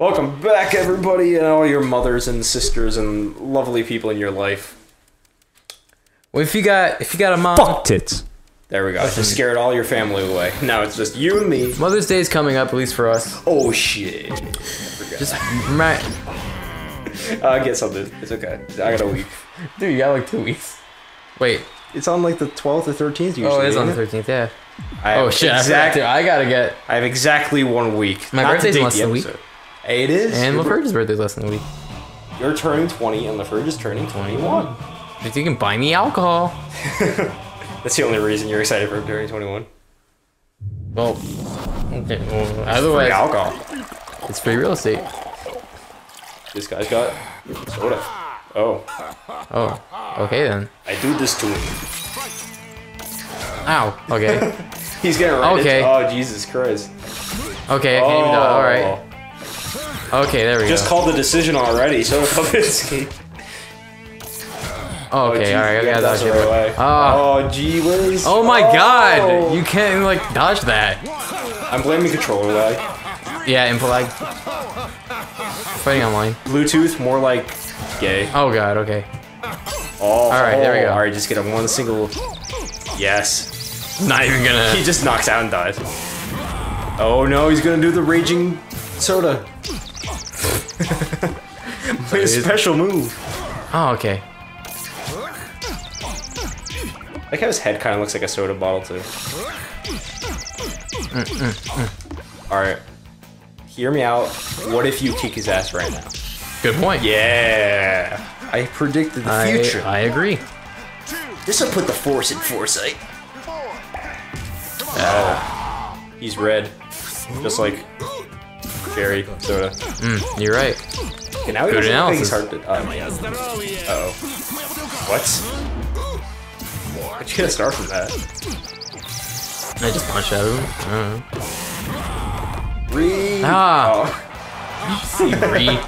Welcome back, everybody, and all your mothers and sisters and lovely people in your life. Well, if you got if you got a mom, Fuck tits. There we go. Just scared all your family away. Now it's just you and me. Mother's Day is coming up, at least for us. Oh shit. Just right, I get something. It's okay. I got a week. dude. You got like two weeks. Wait. It's on like the 12th or 13th usually. Oh, it is on the thirteenth. Yeah. I Oh shit! I, Exactly. to. I gotta get. I have exactly one week. My Not to birthday's date less than a week. It is. And LaFerge's birthday's less than a week. You're turning 20 and LaFerge is turning 21. If you can buy me alcohol. That's the only reason you're excited for turning 21. Well, okay, well, Free otherwise alcohol. it's free real estate. This guy's got soda. Oh, Oh, okay then. I do this to him. Ow. Okay. He's getting right Okay. into- Oh, Jesus Christ. Okay. I can't even. Oh. All right. Oh. Okay. There we Just go. Just called the decision already, so Kapinski. Oh, okay. all right. I got that's that the right way. Oh. Oh, gee whiz. Oh my god! Oh. You can't like dodge that. I'm blaming controller lag. Yeah, input lag. Fighting online. Bluetooth, more like gay. Oh god, okay. Oh, right, there we go. All right, just get a one single. Yes. Not even gonna. He just knocks out and dies. Oh no, he's gonna do the raging soda. Play a special move. Oh, okay. Like how his head kind of looks like a soda bottle too. Mm, mm, mm. All right, hear me out. What if you kick his ass right now? Good point. Yeah, I predicted the I, future. I agree. This will put the force in foresight. Oh, he's red, just like cherry soda. Mm, you're right. Okay, now Good analysis. hard to. Uh oh. What? How'd you get a star from that? I just punched out of him. I don't know. Re. Ah. Oh. You re-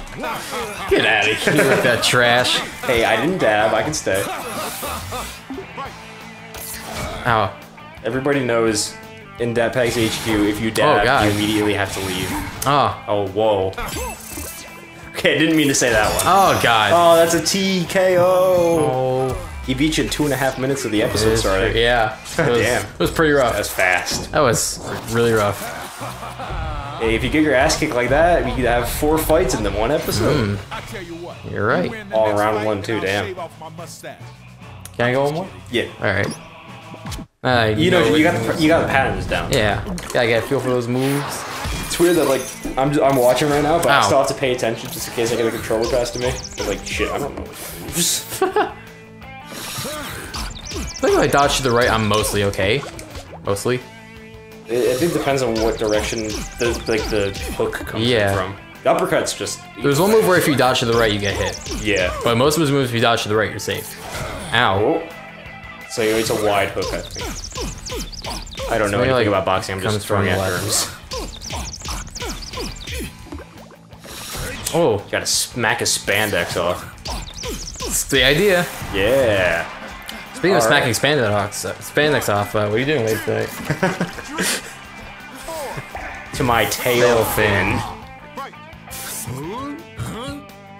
Get out of here with that trash. Hey, I didn't dab. I can stay. Ow. Everybody knows in Datpags HQ, if you dab, oh, God. you immediately have to leave. Oh. Oh, whoa. Okay, I didn't mean to say that one. Oh god. Oh, that's a TKO. Oh. He beat you in two and a half minutes of the episode It is starting. pretty- yeah. It was, Damn. It was pretty rough. That was fast. That was really rough. Hey, if you get your ass kicked like that, you could have four fights in the one episode. I tell you what. You're right. All next around one, too, damn. shave off my mustache. Can I go one more? Yeah. All right. Uh, You know, you got the, you got the patterns down. Yeah. Gotta get a feel for those moves. It's weird that like I'm I'm watching right now, but I still have to pay attention just in case I get a controller pass to me. But like shit, I don't know. Just I think if I dodge to the right, I'm mostly okay. Mostly. it, I think it depends on what direction the like the hook comes Yeah. from. The uppercut's just There's one move where if you dodge to the right, you get hit. yeah. But most of his moves, if you dodge to the right, you're safe. Ow. Oh. So it's a wide hook, I think. I don't know anything like about boxing. I'm just throwing from out the terms. Oh, Gotta smack his spandex off. that's the idea. Yeah. Speaking of smacking right. spandex off, uh, spandex off, uh, what are you doing late tonight? To my tail fin.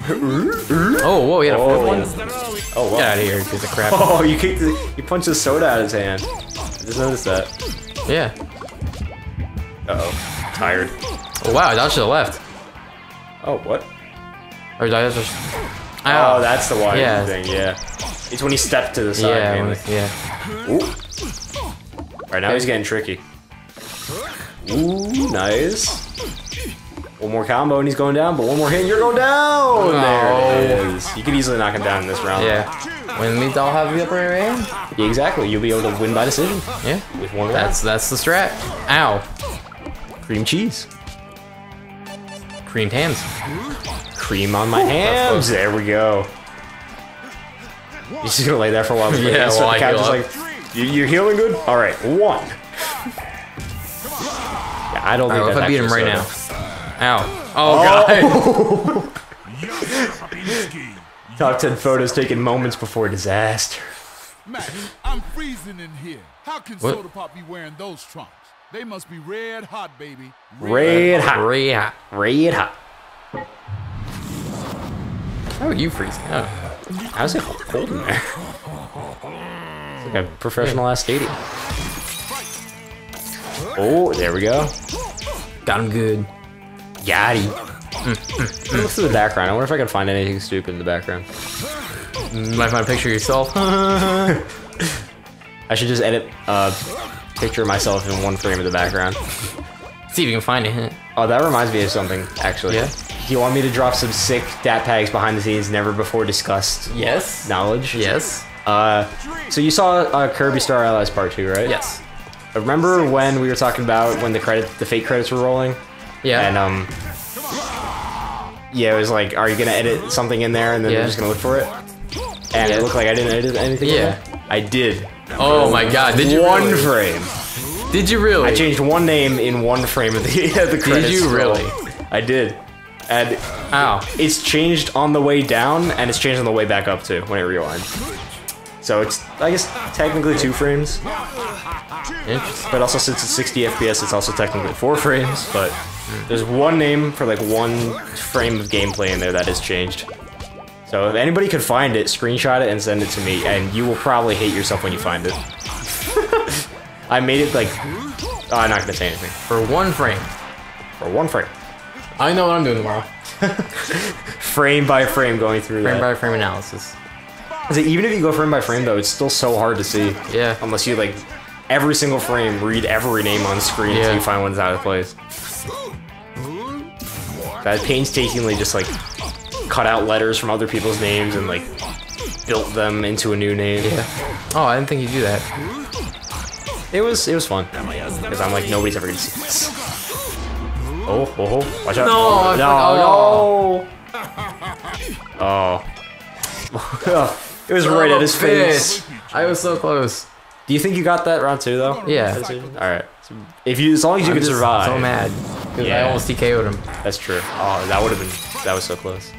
Oh, whoa, he had a fourth Oh. one? Oh wow. Get out of here, piece of crap. Oh, you kicked the, you punched the soda out of his hand. I just noticed that. Yeah. Uh oh. Tired. Oh, wow, I dodged to the left. Oh, what? Or did I just... Oh, that's the wide Yeah. thing, yeah. It's when he stepped to the side, Yeah, mainly. yeah. Ooh. Right now he's getting tricky. Ooh, nice. One more combo and he's going down, but one more hit and you're going down! There it is. You could easily knock him down in this round. Yeah. When we I'll have the upper hand? Yeah, exactly. You'll be able to win by decision Yeah. with one round. That's that's the strat. Ow. cream cheese. Creamed hands. Cream on my hams. There we go. You're just gonna lay there for a while. Yeah, while the I heal like, you, you're healing good? Alright, one. Yeah, I don't think Alright, what if I beat him right now? Soda. Ow. Oh, oh. god. Top 10 photos taken moments before disaster. Mac, I'm freezing in here. How can What? Soda Pop be wearing those trunks? They must be red hot, baby. Red uh, hot. Red hot. Red hot. How are you freezing? Oh. How's it cold in there? It's like a professional ass stadium. Oh, there we go. Got him good. Yachty. Look through the background. I wonder if I can find anything stupid in the background. You might find a picture of yourself. I should just edit a picture of myself in one frame of the background. See if you can find it. Oh, that reminds me of something, actually. Yeah? Do you want me to drop some sick dat tags behind the scenes, never before discussed Yes. knowledge? Yes. Uh, so you saw uh, Kirby Star Allies Part 2, right? Yes. Remember when we were talking about when the credit, the fake credits were rolling? Yeah. And, um... Yeah, it was like, are you gonna edit something in there and then Yeah. we're just gonna look for it? And Yeah. it looked like I didn't edit anything Yeah. I did. oh my god, did you one really? frame. Did you really? I changed one name in one frame of the, of the credits. you really? I did. And Ow. it's changed on the way down, and it's changed on the way back up too when it rewinds. So it's, I guess, technically two frames, Interesting. but also since it's 60 FPS, it's also technically four frames. But there's one name for like one frame of gameplay in there that has changed. So if anybody could find it, screenshot it and send it to me, and you will probably hate yourself when you find it. I made it like, oh, I'm not gonna say anything. For one frame. For one frame, I know what I'm doing tomorrow. frame by frame going through Frame that. by frame analysis. Is it- even if you go frame by frame though, it's still so hard to see. Yeah. Unless you like every single frame, read every name on screen Yeah. until you find one's out of place. I painstakingly just like cut out letters from other people's names and like built them into a new name. Yeah. Oh, I didn't think you'd do that. It was it was fun because I'm like nobody's ever gonna see this. Oh, oh, oh, watch out! No, no, no! Oh, oh. it was right at his face. I was so close. Do you think you got that round two though? Yeah. All right. If you, as long as you I'm can survive. So mad. Because I Yeah. almost TKO'd him. That's true. Oh, that would have been. That was so close.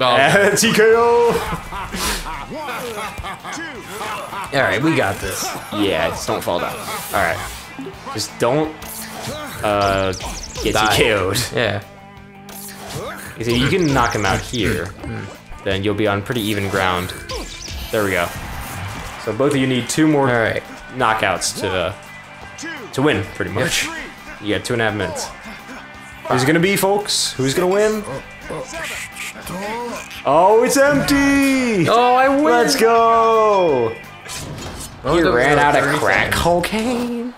Oh. TKO. Alright, we got this. Yeah, just don't fall down. All right. Just don't uh get Die. TKO'd. Yeah. If you can knock him out here, then you'll be on pretty even ground. There we go. So both of you need two more Alright. knockouts to uh, to win, pretty much. You got two and a half minutes. Who's gonna be, folks? Who's gonna win? Oh, it's empty! Oh, I win! Let's go! Oh, He ran out of crack seconds. cocaine.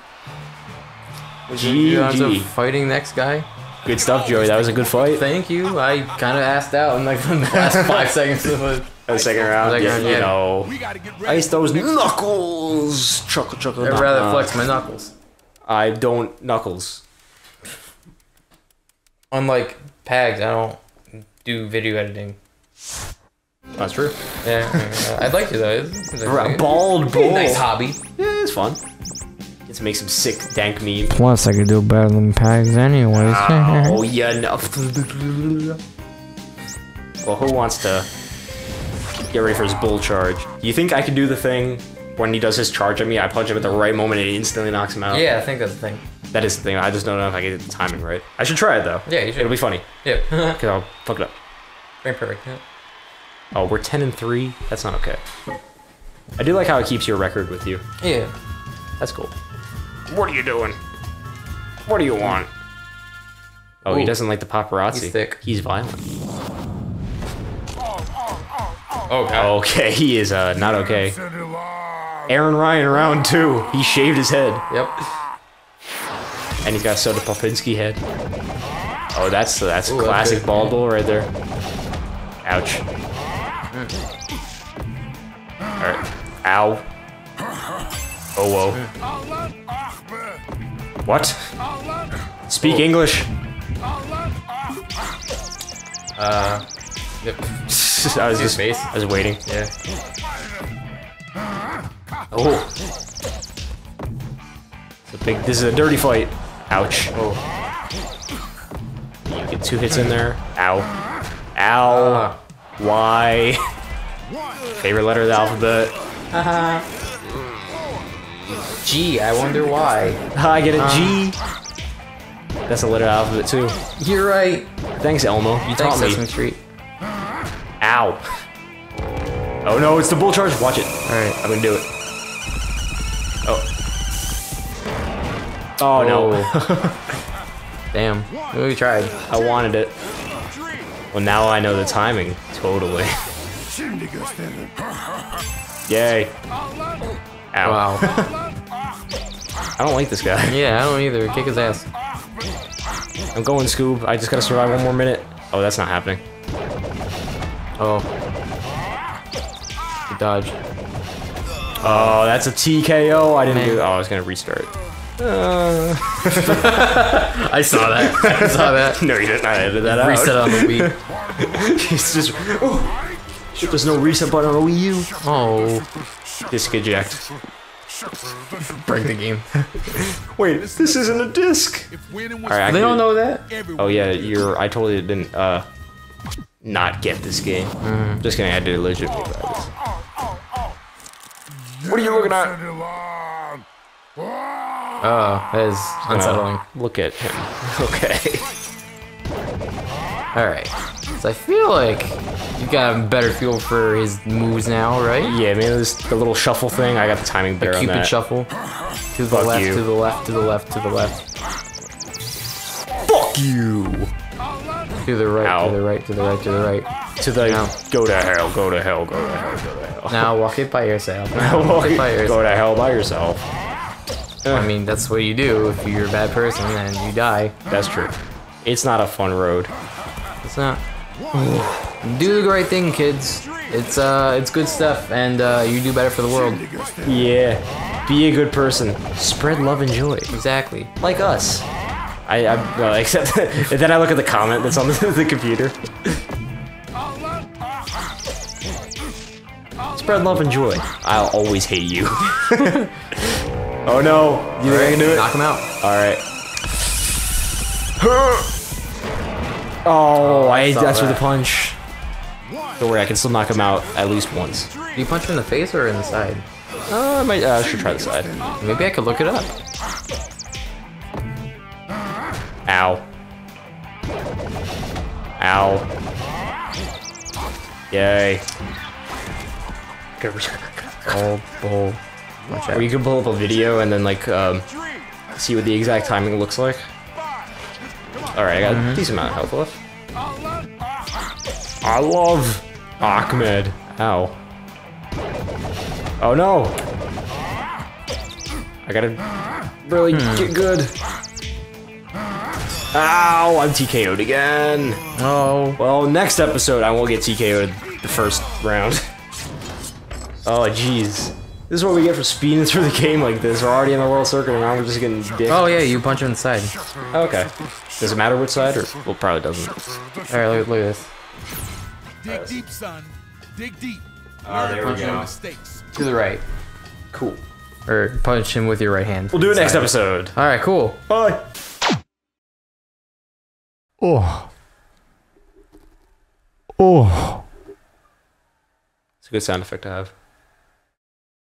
You guys are GG. fighting next guy. Good stuff, Joey. That was a good fight. Thank you. I kind of asked out in like the last five seconds of it. The second round, Second yeah, round, you yeah. know. We gotta get ready. Ice those knuckles! Chuckle, chuckle, I'd rather knuckle. flex my knuckles. I don't knuckles. Unlike Pags, I don't do video editing. That's true. Yeah, yeah, uh, I'd like to though. It's, it's A bald bull. nice hobby. Yeah, it's fun. Get to make some sick dank memes. Plus, I could do better than Pags anyways. Oh, yeah, no. well, who wants to get ready for his bull charge? You think I can do the thing when he does his charge at me? I punch him at the right moment and it instantly knocks him out? yeah, I think that's the thing. That is the thing. I just don't know if I get the timing right. I should try it, though. Yeah, you should. It'll be funny. Yeah. Because I'll fuck it up. Very perfect. Yeah. Oh, we're 10 and 3? That's not okay. I do like how it keeps your record with you. yeah. That's cool. What are you doing? What do you want? Oh, he doesn't like the paparazzi. He's thick. He's violent. Oh god. Okay, he is uh, not okay. Send it live. Aran Ryan, round two. He shaved his head. Yep. And he's got a Soda Popinski head. Oh, that's that's Ooh, that's classic good. bald bull right there. Ouch. Alright. Ow. Oh, whoa. What? Speak English. Uh. Yep. I was just. I was waiting. Yeah. Oh. It's a big. This is a dirty fight. Ouch. Oh. You get two hits in there. Ow. Ow. Why? Favorite letter of the alphabet. Gee, I wonder why. I get a G. Uh-huh. That's a letter of the alphabet too. You're right. Thanks, Elmo. You Thanks, taught me. Sesame Street. Ow. Oh no, it's the bull charge. Watch it. Alright. I'm gonna do it. Oh no. Oh. Damn. We tried. I wanted it. Well, now I know the timing. Totally. Yay. Ow. Wow. I don't like this guy. yeah, I don't either. Kick his ass. I'm going Scoob. I just gotta survive one more minute. Oh, that's not happening. Oh. Good dodge. Oh, that's a TKO. I didn't Man. do. Oh, I was gonna restart. Uh, I saw that. I saw that. no, you didn't. I edited that out. Reset on the Wii. He's just. Oh, shit, there's no reset button on the Wii U. Oh. Disc eject. Break the game. Wait, this isn't a disc. If winning was All right, They don't know that? Oh yeah, you're. I totally didn't. Uh, not get this game. I'm Just kidding. I did legitimately. What are you looking at? Oh, that is unsettling. Look at him. Okay. Alright. So I feel like you got a better feel for his moves now, right? Yeah, maybe this the little shuffle thing. I got the timing better on Cupid that. shuffle. To the Fuck left, you. to the left, to the left, to the left. Fuck you. To the right, Ow. to the right, to the right, to the right. To the No. go to hell, go to hell, go to hell, go to hell. Now walk it by yourself. Now walk it by yourself. go to hell by yourself. I mean, that's what you do if you're a bad person and you die. That's true. It's not a fun road. It's not. do the right thing, kids. It's uh, it's good stuff, and uh, you do better for the world. Yeah. Be a good person. Spread love and joy. Exactly. Like us. I, I well, except then I look at the comment that's on the, the computer. Spread love and joy. I'll always hate you. oh no. You think I can do it? Knock him out. Alright. Oh, I saw that's with the punch. Don't worry, I can still knock him out at least once. Do you punch him in the face or in the side? Uh, I might. Uh, I should try the side. Maybe I could look it up. Ow. Ow. Yay. Oh, oh. Watch Or you can pull up a video and then like um, see what the exact timing looks like. All right, I got a decent amount of health left. I love Ahmed. Ow. Oh no. I gotta really get good. Ow, I'm TKO'd again. Oh. Well, next episode I won't get TKO'd the first round. oh, jeez. This is what we get for speeding through the game like this. We're already in the world circuit and now we're just getting dick. Oh yeah, you punch him in the side. Okay. Does it matter which side or? Well, probably doesn't. Alright, look, look at this. dig deep, son. Dig deep. Oh, there we Learn from your go. To the right. Cool. Or punch him with your right hand. We'll do it next episode. Alright, cool. Bye. Oh. Oh. It's a good sound effect to have.